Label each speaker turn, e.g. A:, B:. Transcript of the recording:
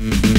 A: Mm-hmm.